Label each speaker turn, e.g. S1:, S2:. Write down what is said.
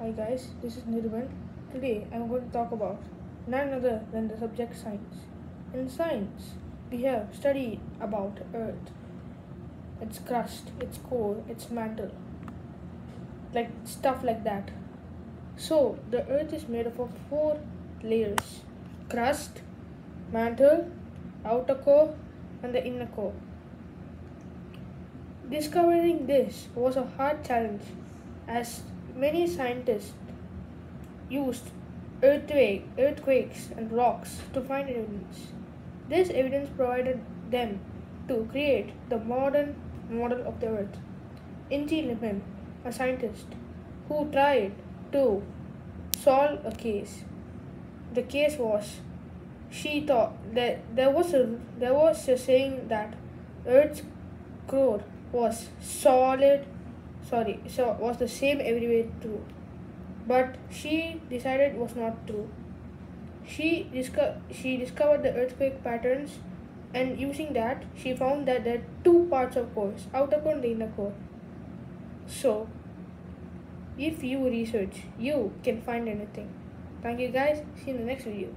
S1: Hi guys, this is Nirvan. Today I'm going to talk about none other than the subject science. In science, we have studied about Earth, its crust, its core, its mantle, like stuff like that. So the Earth is made up of four layers: crust, mantle, outer core, and the inner core. Discovering this was a hard challenge as many scientists used earthquake, earthquakes and rocks to find evidence. This evidence provided them to create the modern model of the Earth. Inji Lippmann, a scientist who tried to solve a case. The case was she thought that there was a there was a saying that Earth's core was solid sorry so was the same everywhere true but she decided was not true. She disco- she discovered the earthquake patterns and using that she found that there are two parts of cores outer core and inner core so if you research you can find anything. Thank you guys. See you in the next video